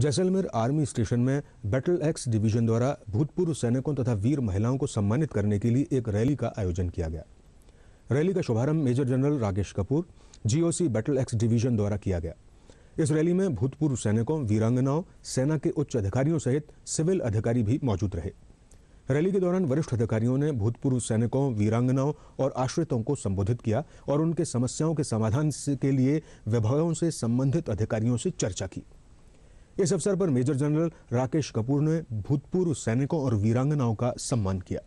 Jaisalmer army station में battle axe division द्वारा भूतपूर्व सैनिकों तथा वीर महिलाओं को सम्मानित करने के लिए एक रैली का आयोजन किया गया। रैली का शुभारंभ major general Rakesh Kapoor, GOC battle axe division द्वारा किया गया। इस रैली में भूतपूर्व सैनिकों, वीरांगनाओं, सेना के उच्च अधिकारियों सहित सिविल अधिकारी भी मौजूद रहे। रैली के दौरान वरिष्ठ अधिकारियों ने भूतपूर्व सैनिकों, वीरांगनाओं और आश्रितों को संबोधित किया और उनके समस्याओं के समाधान के लिए विभागों से संबंधित अधिकारियों से चर्चा की। इस अवसर पर मेजर जनरल राकेश कपूर ने भूतपूर्व सैनिकों और वीरांगनाओं का सम्मान किया।